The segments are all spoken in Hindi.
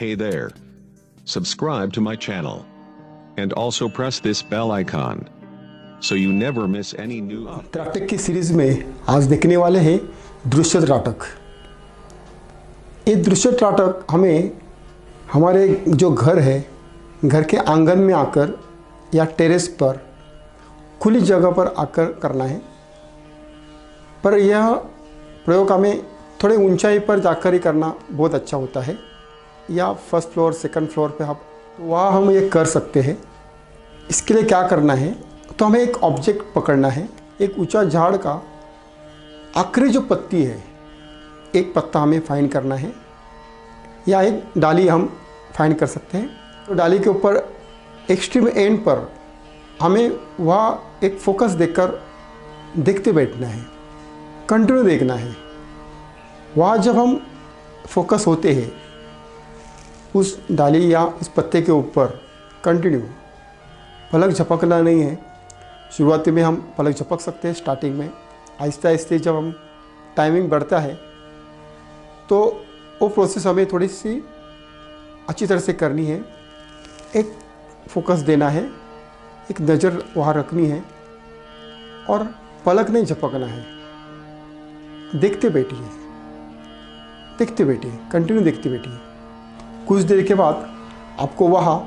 Hey there. Subscribe to my channel. And also press this bell icon. So you never miss any new त्राटक की सीरीज़ में आज देखने वाले हैं दृश्य त्राटक ये दृश्य त्राटक हमें हमारे जो घर है, घर के आँगन में आकर या टेरेस पर खुली जगह पर आकर करना है पर यह प्रयोग हमें थोड़े ऊंचाई पर जाकर ही करना बहुत अच्छा होता है या फ़र्स्ट फ्लोर, सेकंड फ्लोर पे आप वहाँ हम ये कर सकते हैं। इसके लिए क्या करना है तो हमें एक ऑब्जेक्ट पकड़ना है। एक ऊँचा झाड़ का आखिरी जो पत्ती है, एक पत्ता हमें फाइंड करना है। या एक डाली हम फाइंड कर सकते हैं। तो डाली के ऊपर एक्सट्रीम एंड पर हमें वह एक फोकस देकर देखते बैठना है। कंटिन्यू देखना है। वहाँ जब हम फोकस होते हैं उस डाली या उस पत्ते के ऊपर कंटिन्यू पलक झपकना नहीं है। शुरुआती में हम पलक झपक सकते हैं स्टार्टिंग में। आहिस्ते आहिस्ते जब हम टाइमिंग बढ़ता है तो वो प्रोसेस हमें थोड़ी सी अच्छी तरह से करनी है। एक फोकस देना है, एक नज़र वहाँ रखनी है और पलक नहीं झपकना है। देखते बैठिए देखते बैठिए कंटिन्यू देखते बैठिए। कुछ देर के बाद आपको वहाँ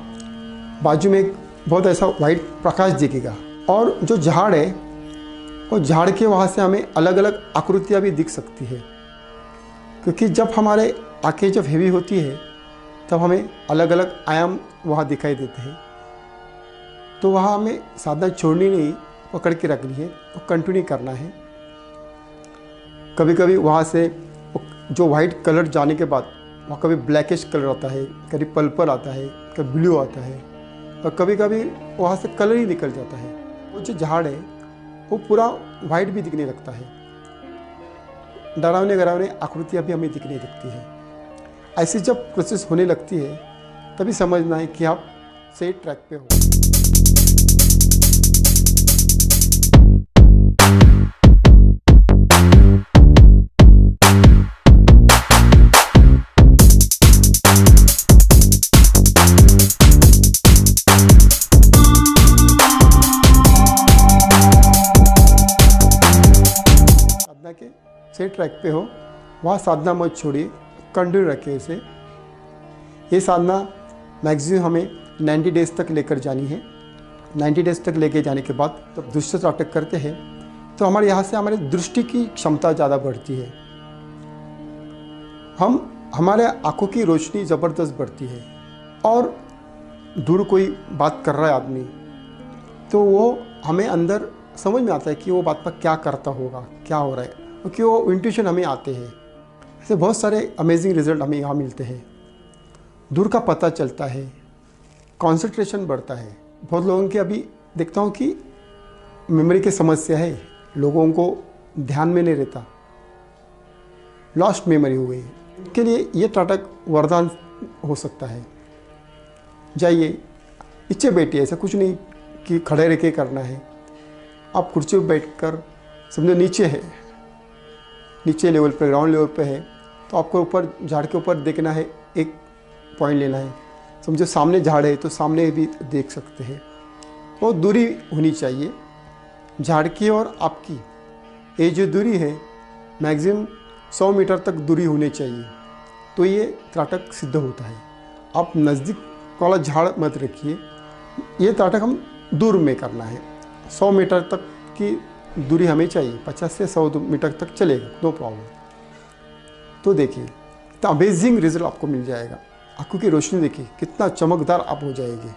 बाजू में एक बहुत ऐसा वाइट प्रकाश दिखेगा। और जो झाड़ है, वो झाड़ के वहाँ से हमें अलग अलग आकृतियाँ भी दिख सकती है। क्योंकि जब हमारे आँखें जब हेवी होती है, तब हमें अलग अलग आयाम वहाँ दिखाई देते हैं। तो वहाँ हमें साधना छोड़नी नहीं, पकड़ के रखनी है और कंटिन्यू करना है। कभी कभी वहाँ से जो वाइट कलर जाने के बाद वहाँ कभी ब्लैकिश कलर आता है, कभी पर्पल आता है, कभी ब्लू आता है और कभी कभी वहाँ से कलर ही निकल जाता है। वो जो झाड़ है, वो पूरा वाइट भी दिखने लगता है। डरावने गरावने आकृतियाँ भी हमें दिखने लगती है। ऐसी जब प्रोसेस होने लगती है, तभी समझना है कि आप सही ट्रैक पे हो। सही ट्रैक पे हो, वहाँ साधना मत छोड़िए कंटिन्यू रखिए इसे। ये साधना मैक्सिमम हमें 90 डेज़ तक लेकर जानी है। 90 डेज़ तक लेके जाने के बाद जब दुष्ट अटक करते हैं तो हमारे यहाँ से हमारे दृष्टि की क्षमता ज़्यादा बढ़ती है। हम, हमारे आँखों की रोशनी ज़बरदस्त बढ़ती है और दूर कोई बात कर रहा है आदमी तो वो हमें अंदर समझ में आता है कि वो बात पर क्या करता होगा, क्या हो रहा है। क्योंकि वो इंट्यूशन हमें आते हैं। ऐसे बहुत सारे अमेजिंग रिज़ल्ट हमें यहाँ मिलते हैं। दूर का पता चलता है कॉन्सेंट्रेशन बढ़ता है। बहुत लोगों की अभी देखता हूँ कि मेमोरी की समस्या है, लोगों को ध्यान में नहीं रहता। लॉस्ट मेमोरी हो गई इनके लिए ये टाटक वरदान हो सकता है। जाइए, इच्छे बैठिए, ऐसा कुछ नहीं कि खड़े रह के करना है। आप कुर्सी पर बैठकर, समझो नीचे है। नीचे लेवल पर ग्राउंड लेवल पर है तो आपको ऊपर, झाड़ के ऊपर देखना है, एक पॉइंट लेना है। समझो सामने झाड़ है तो सामने भी देख सकते हैं। तो दूरी होनी चाहिए, झाड़ की और आपकी। ये जो दूरी है मैक्सिमम 100 मीटर तक दूरी होनी चाहिए तो ये त्राटक सिद्ध होता है। आप नज़दीक वाला झाड़ मत रखिए, ये त्राटक हम दूर में करना है। 100 मीटर तक की दूरी हमें चाहिए, पचास से सौ मीटर तक चलेगा नो प्रॉब्लम तो देखिए तो अमेजिंग रिज़ल्ट आपको मिल जाएगा। आँखों की रोशनी देखिए, कितना चमकदार आप हो जाएँगे।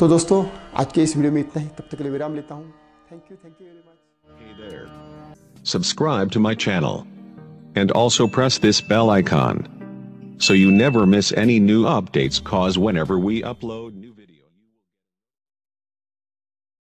तो दोस्तों, आज के इस वीडियो में इतना ही। तब तक के लिए विराम लेता हूँ। Thank you thank you very much subscribe to my channel and also press this bell icon so you never miss any new updates cause whenever we upload